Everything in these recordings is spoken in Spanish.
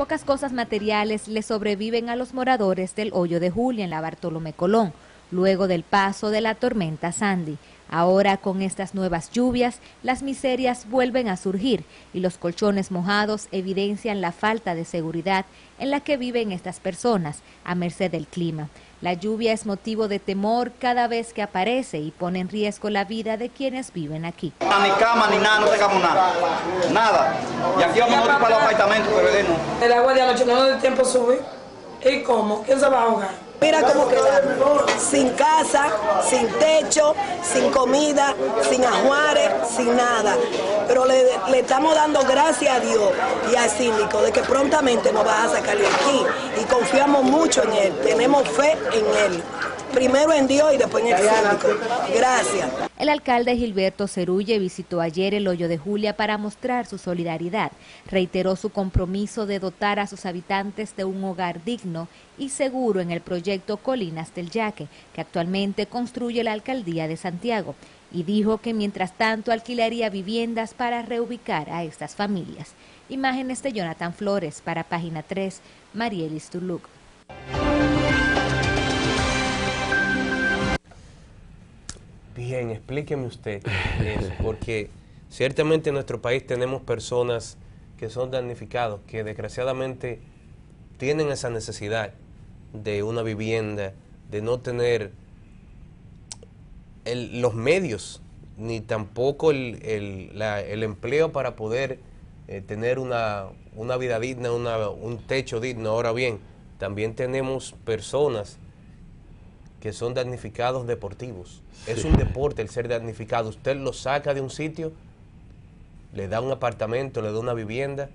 pocas cosas materiales le sobreviven a los moradores del Hoyo de Julia en la Bartolomé Colón, luego del paso de la tormenta Sandy. Ahora con estas nuevas lluvias, las miserias vuelven a surgir y los colchones mojados evidencian la falta de seguridad en la que viven estas personas a merced del clima. La lluvia es motivo de temor cada vez que aparece y pone en riesgo la vida de quienes viven aquí. Ni cama ni nada, no tengamos nada. Nada. Y aquí vamos nosotros para los apartamentos, que El agua de anoche no da tiempo sube. ¿Y cómo? ¿Quién se va a ahogar? Mira cómo quedamos, sin casa, sin techo, sin comida, sin ajuares, sin nada. Pero le, estamos dando gracias a Dios y al síndico de que prontamente nos va a sacar de aquí. Y confiamos mucho en él, tenemos fe en él primero en Dios y después en el síndico. Gracias. El alcalde Gilberto Cerulle visitó ayer el Hoyo de Julia para mostrar su solidaridad. Reiteró su compromiso de dotar a sus habitantes de un hogar digno y seguro en el proyecto Colinas del Yaque, que actualmente construye la alcaldía de Santiago. Y dijo que mientras tanto alquilaría viviendas para reubicar a estas familias. Imágenes de Jonathan Flores para Página 3, Marielis Tuluc. Bien, explíqueme usted eso, porque ciertamente en nuestro país tenemos personas que son damnificados, que desgraciadamente tienen esa necesidad de una vivienda, de no tener los medios, ni tampoco el, empleo para poder eh, tener una, vida digna, un techo digno. Ahora bien, también tenemos personas que son damnificados deportivos. Es un deporte el ser damnificado. Usted lo saca de un sitio, le da un apartamento, le da una vivienda,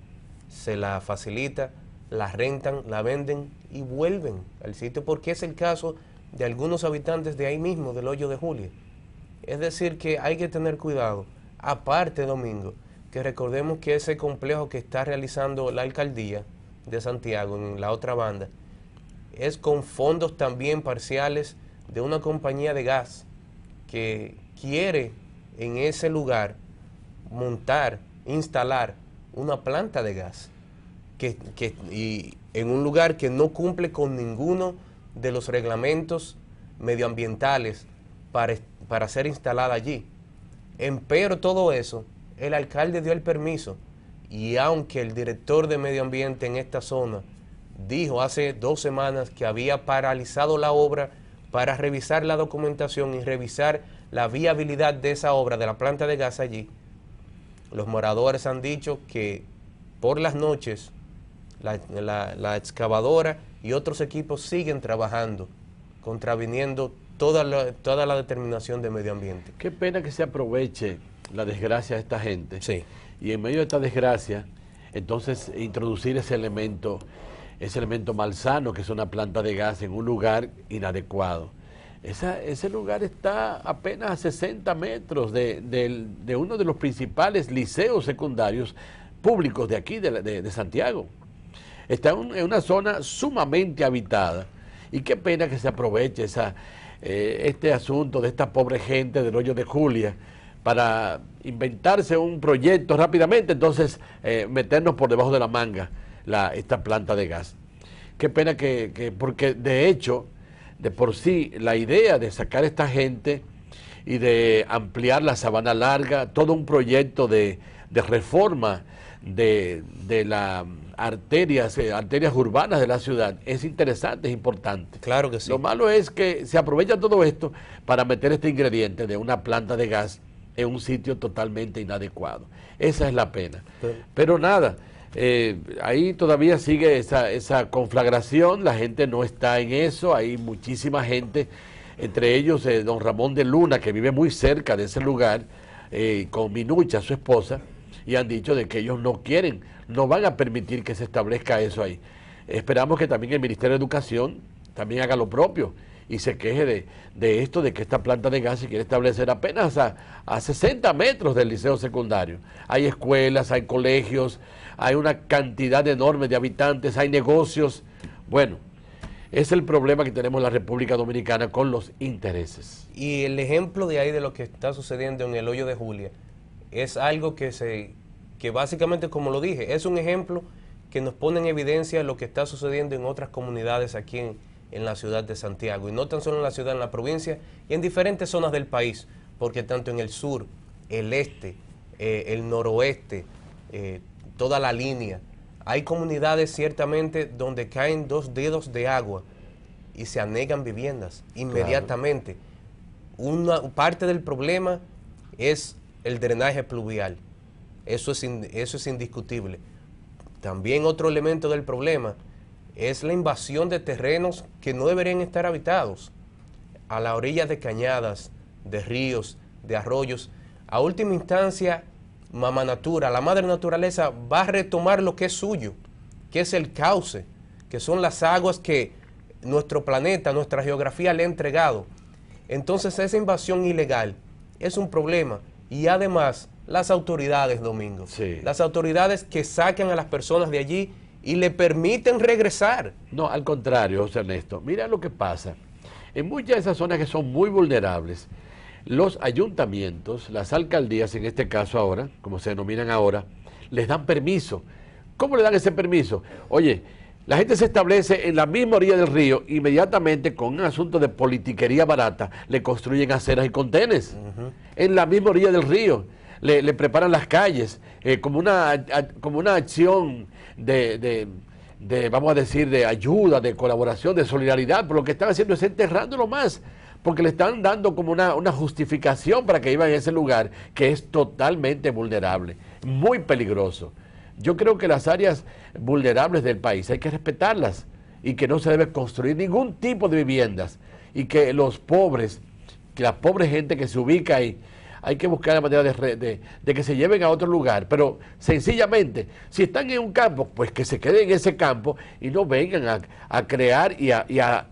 se la facilita, la rentan, la venden y vuelven al sitio, porque es el caso de algunos habitantes de ahí mismo, del hoyo de Julia. Es decir, que hay que tener cuidado. Aparte, Domingo, que recordemos que ese complejo que está realizando la alcaldía de Santiago en la otra banda, es con fondos también parciales de una compañía de gas que quiere en ese lugar montar, instalar una planta de gas que, y en un lugar que no cumple con ninguno de los reglamentos medioambientales para, para ser instalada allí. Empero todo eso, el alcalde dio el permiso y aunque el director de medio ambiente en esta zona dijo hace dos semanas que había paralizado la obra para revisar la documentación y revisar la viabilidad de esa obra de la planta de gas allí. Los moradores han dicho que por las noches la, excavadora y otros equipos siguen trabajando, contraviniendo toda la, toda la determinación de medio ambiente. Qué pena que se aproveche la desgracia de esta gente. Sí. Y en medio de esta desgracia, entonces introducir ese elemento ese elemento malsano, que es una planta de gas, en un lugar inadecuado. ese lugar está apenas a 60 metros de, uno de los principales liceos secundarios públicos de aquí, de, Santiago. Está en una zona sumamente habitada. Y qué pena que se aproveche esa, eh, este asunto de esta pobre gente del hoyo de Julia para inventarse un proyecto rápidamente, entonces eh, meternos por debajo de la manga esta planta de gas. Qué pena que, porque de hecho, de por sí, la idea de sacar a esta gente y de ampliar la sabana larga, todo un proyecto de, reforma de, las arterias, eh, arterias urbanas de la ciudad, es interesante, es importante. Claro que sí. Lo malo es que se aprovecha todo esto para meter este ingrediente de una planta de gas en un sitio totalmente inadecuado. Esa es la pena. Pero nada. Eh, ahí todavía sigue esa, esa conflagración, la gente no está en eso, hay muchísima gente, entre ellos eh, don Ramón de Luna, que vive muy cerca de ese lugar, eh, con Minucha, su esposa, y han dicho de que ellos no quieren, no van a permitir que se establezca eso ahí. Esperamos que también el Ministerio de Educación también haga lo propio y se queje de, de, esto, de que esta planta de gas se quiere establecer apenas a, a 60 metros del liceo secundario. Hay escuelas, hay colegios, hay una cantidad enorme de habitantes, hay negocios. Bueno, es el problema que tenemos en la República Dominicana con los intereses. Y el ejemplo de ahí de lo que está sucediendo en el hoyo de Julia es algo que se que básicamente como lo dije, es un ejemplo que nos pone en evidencia lo que está sucediendo en otras comunidades aquí en, en la ciudad de Santiago. Y no tan solo en la ciudad, en la provincia y en diferentes zonas del país, porque tanto en el sur, el este, eh, el noroeste, eh, toda la línea, hay comunidades ciertamente donde caen dos dedos de agua y se anegan viviendas inmediatamente. Una parte del problema es el drenaje pluvial. Eso es, eso es indiscutible. También otro elemento del problema es la invasión de terrenos que no deberían estar habitados, a la orilla de cañadas, de ríos, de arroyos. A última instancia, mamá natura, la madre naturaleza va a retomar lo que es suyo, que es el cauce, que son las aguas que nuestro planeta, nuestra geografía le ha entregado. Entonces esa invasión ilegal es un problema y además las autoridades, Domingo, las autoridades que sacan a las personas de allí y le permiten regresar. No, al contrario, José Ernesto, mira lo que pasa. En muchas de esas zonas que son muy vulnerables, los ayuntamientos, las alcaldías en este caso ahora, como se denominan ahora, les dan permiso. ¿Cómo le dan ese permiso? Oye, la gente se establece en la misma orilla del río, inmediatamente con un asunto de politiquería barata, le construyen aceras y contenes. En la misma orilla del río, le, preparan las calles, eh, como, una, como una acción de, de, vamos a decir, de ayuda, de colaboración, de solidaridad, pero lo que están haciendo es enterrándolo más, porque le están dando como una, una justificación para que viva en ese lugar que es totalmente vulnerable, muy peligroso. Yo creo que las áreas vulnerables del país hay que respetarlas y que no se debe construir ningún tipo de viviendas y que los pobres, que la pobre gente que se ubica ahí, hay que buscar la manera de, de, que se lleven a otro lugar. Pero sencillamente, si están en un campo, pues que se queden en ese campo y no vengan a, crear y, a,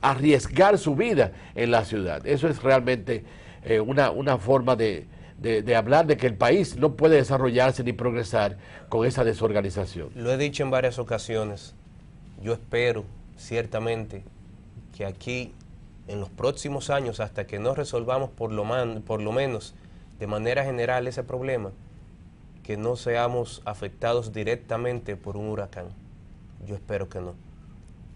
arriesgar su vida en la ciudad. Eso es realmente eh, una, una forma de, de, hablar de que el país no puede desarrollarse ni progresar con esa desorganización. Lo he dicho en varias ocasiones. Yo espero, ciertamente, que aquí, en los próximos años, hasta que no resolvamos por lo, por lo menos de manera general ese problema, que no seamos afectados directamente por un huracán. Yo espero que no.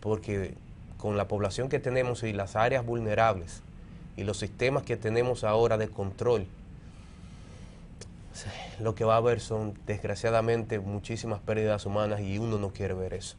Porque con la población que tenemos y las áreas vulnerables y los sistemas que tenemos ahora de control, lo que va a haber son desgraciadamente muchísimas pérdidas humanas y uno no quiere ver eso.